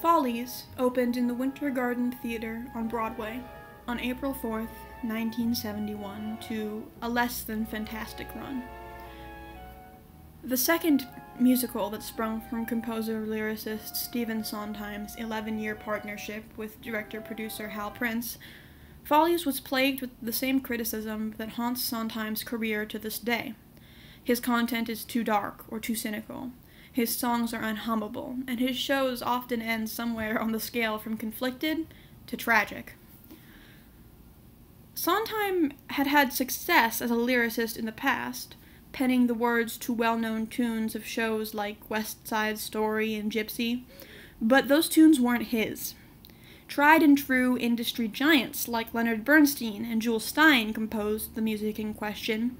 Follies opened in the Winter Garden Theater on Broadway on April 4th, 1971, to a less than fantastic run. The second musical that sprung from composer lyricist Stephen Sondheim's 11 year partnership with director producer Hal Prince, Follies was plagued with the same criticism that haunts Sondheim's career to this day. His content is too dark or too cynical. His songs are unhummable, and his shows often end somewhere on the scale from conflicted to tragic. Sondheim had had success as a lyricist in the past, penning the words to well known tunes of shows like West Side Story and Gypsy, but those tunes weren't his. Tried and true industry giants like Leonard Bernstein and Jules Styne composed the music in question,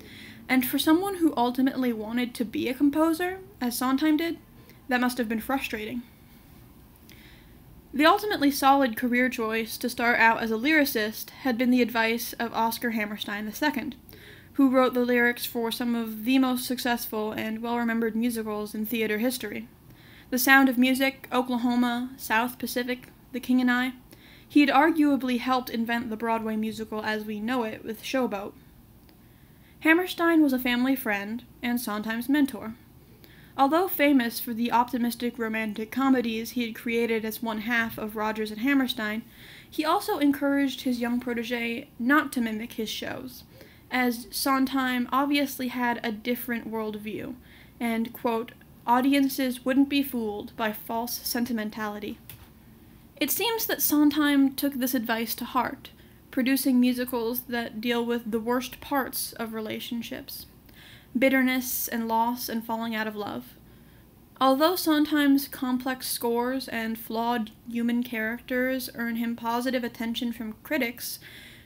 and for someone who ultimately wanted to be a composer, as Sondheim did, that must have been frustrating. The ultimately solid career choice to start out as a lyricist had been the advice of Oscar Hammerstein II, who wrote the lyrics for some of the most successful and well remembered musicals in theater history The Sound of Music, Oklahoma, South Pacific, The King and I. He had arguably helped invent the Broadway musical as we know it with Show Boat. Hammerstein was a family friend and Sondheim's mentor. Although famous for the optimistic romantic comedies he had created as one half of Rodgers and Hammerstein, he also encouraged his young protege not to mimic his shows, as Sondheim obviously had a different worldview, and, quote, audiences wouldn't be fooled by false sentimentality. It seems that Sondheim took this advice to heart producing musicals that deal with the worst parts of relationships bitterness and loss and falling out of love. Although Sondheim's complex scores and flawed human characters earn him positive attention from critics,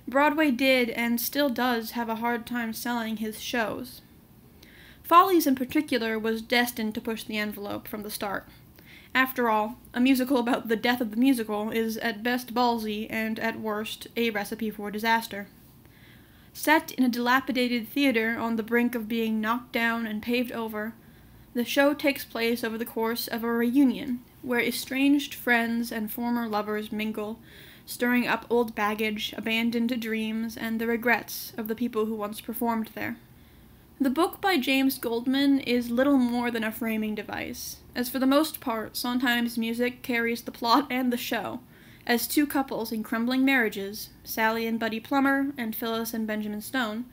Broadway did and still does have a hard time selling his shows. Follies, in particular, was destined to push the envelope from the start. After all, a musical about the death of the musical is at best ballsy and at worst a recipe for disaster. Set in a dilapidated theater on the brink of being knocked down and paved over, the show takes place over the course of a reunion where estranged friends and former lovers mingle, stirring up old baggage, abandoned dreams, and the regrets of the people who once performed there. The book by James Goldman is little more than a framing device, as for the most part, Sondheim's music carries the plot and the show, as two couples in crumbling marriages, Sally and Buddy Plummer and Phyllis and Benjamin Stone,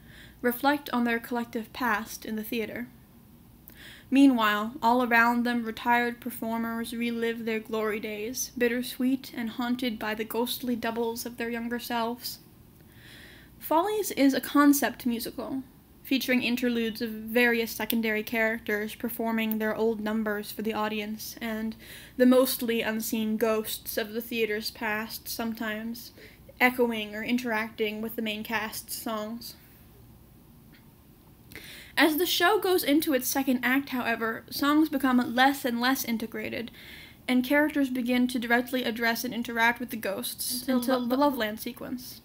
reflect on their collective past in the theater. Meanwhile, all around them, retired performers relive their glory days, bittersweet and haunted by the ghostly doubles of their younger selves. Follies is a concept musical, featuring interludes of various secondary characters performing their old numbers for the audience, and the mostly unseen ghosts of the theater's past sometimes echoing or interacting with the main cast's songs. As the show goes into its second act, however, songs become less and less integrated, and characters begin to directly address and interact with the ghosts until, until the Loveland sequence.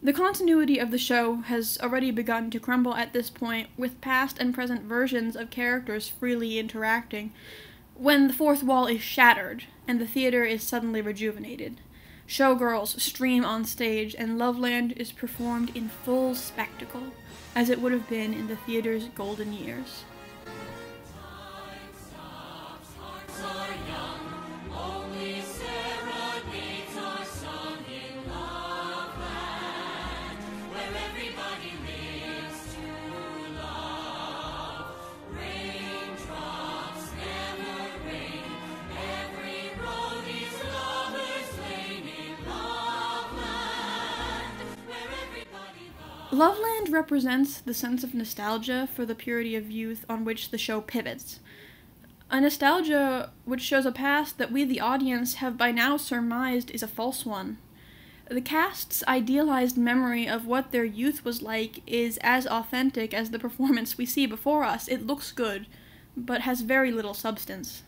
The continuity of the show has already begun to crumble at this point, with past and present versions of characters freely interacting, when the fourth wall is shattered and the theater is suddenly rejuvenated. Showgirls stream on stage, and Loveland is performed in full spectacle, as it would have been in the theater's golden years. Loveland represents the sense of nostalgia for the purity of youth on which the show pivots. A nostalgia which shows a past that we, the audience, have by now surmised is a false one. The cast's idealized memory of what their youth was like is as authentic as the performance we see before us. It looks good, but has very little substance.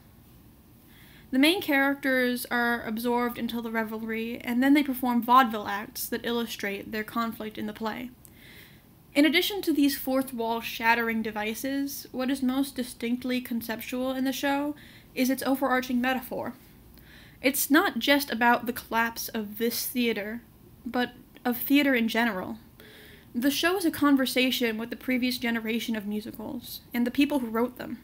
The main characters are absorbed until the revelry, and then they perform vaudeville acts that illustrate their conflict in the play. In addition to these fourth wall shattering devices, what is most distinctly conceptual in the show is its overarching metaphor It's not just about the collapse of this theater, but of theater in general. The show is a conversation with the previous generation of musicals and the people who wrote them.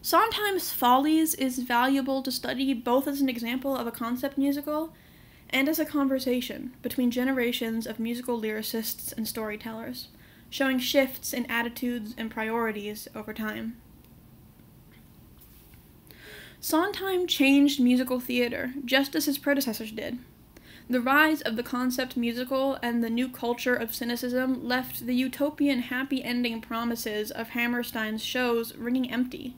Sondheim's Follies is valuable to study both as an example of a concept musical and as a conversation between generations of musical lyricists and storytellers, showing shifts in attitudes and priorities over time. Sondheim changed musical theater just as his predecessors did. The rise of the concept musical and the new culture of cynicism left the utopian happy ending promises of Hammerstein's shows ringing empty.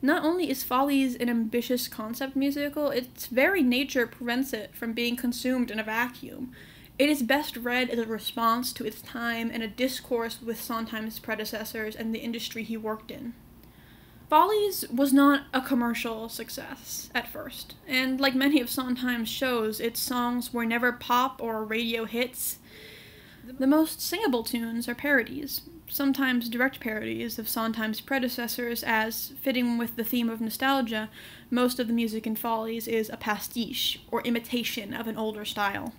Not only is Follies an ambitious concept musical, its very nature prevents it from being consumed in a vacuum. It is best read as a response to its time and a discourse with Sondheim's predecessors and the industry he worked in. Follies was not a commercial success at first, and like many of Sondheim's shows, its songs were never pop or radio hits. The most singable tunes are parodies, sometimes direct parodies of Sondheim's predecessors, as, fitting with the theme of nostalgia, most of the music in Follies is a pastiche, or imitation of an older style.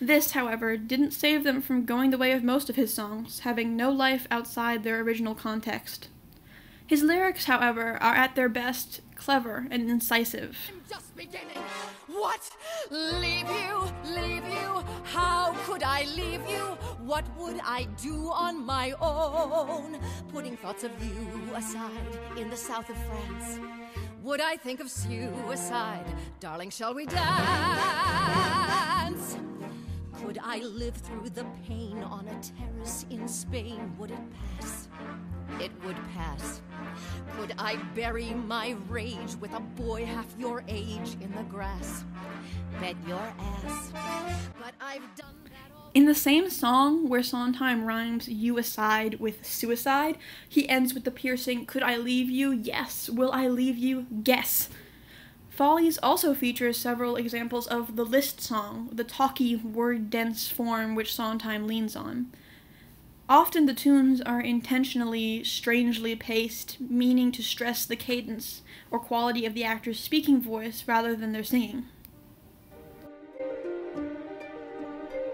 This, however, didn't save them from going the way of most of his songs, having no life outside their original context. His lyrics, however, are at their best clever and incisive. Just beginning. What? Leave you? Leave you? How could I leave you? What would I do on my own? Putting thoughts of you aside in the south of France. Would I think of suicide? Darling, shall we dance? Could I live through the pain on a terrace in Spain? Would it pass? It would pass. Could I bury my rage with a boy half your age in the grass? Bet your ass. But I've done that all. In the same song, where Sondheim rhymes you aside with suicide, he ends with the piercing, Could I leave you? Yes. Will I leave you? Guess. Follies also features several examples of the list song, the talky, word dense form which Sondheim leans on. Often the tunes are intentionally strangely paced, meaning to stress the cadence or quality of the actor's speaking voice rather than their singing.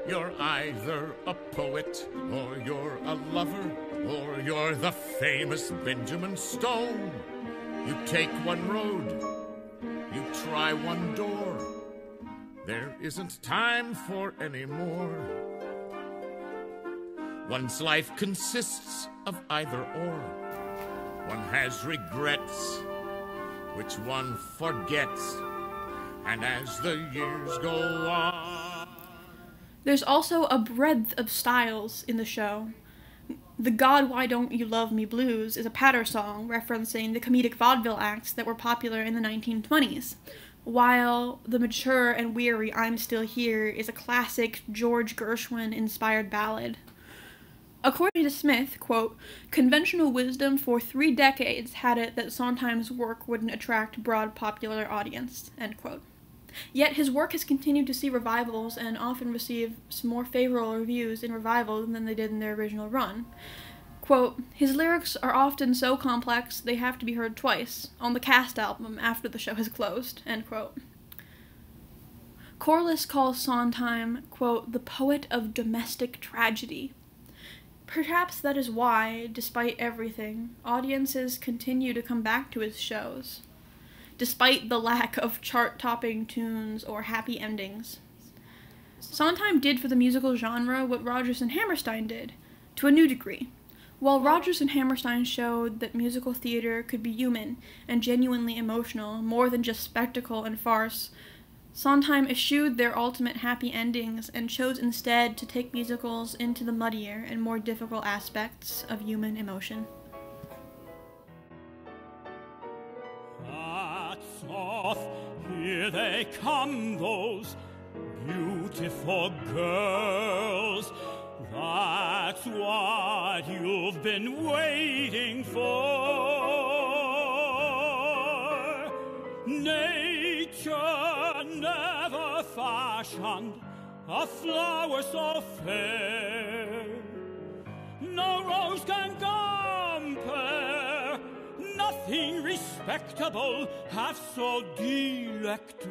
You're either a poet, or you're a lover, or you're the famous Benjamin Stone. You take one road, you try one door. There isn't time for any more. One's life consists of either or. One has regrets, which one forgets. And as the years go on, There's also a breadth of styles in the show. The God Why Don't You Love Me Blues is a patter song referencing the comedic vaudeville acts that were popular in the 1920s, while the mature and weary I'm Still Here is a classic George Gershwin inspired ballad. According to Smith, quote, conventional wisdom for three decades had it that Sondheim's work wouldn't attract broad popular audience, end quote. Yet his work has continued to see revivals and often receives more favorable reviews in revivals than they did in their original run. Quote, his lyrics are often so complex they have to be heard twice, on the cast album after the show has closed, end quote. Corliss calls Sondheim, quote, the poet of domestic tragedy. Perhaps that is why, despite everything, audiences continue to come back to his shows despite the lack of chart topping tunes or happy endings. Sondheim did for the musical genre what Rodgers and Hammerstein did, to a new degree. While Rodgers and Hammerstein showed that musical theater could be human and genuinely emotional, more than just spectacle and farce, Sondheim eschewed their ultimate happy endings and chose instead to take musicals into the muddier and more difficult aspects of human emotion. Off, here they come, those beautiful girls. That's what you've been waiting for. Never fashioned a flower so fair. No rose can compare, nothing respectable, half so delectable.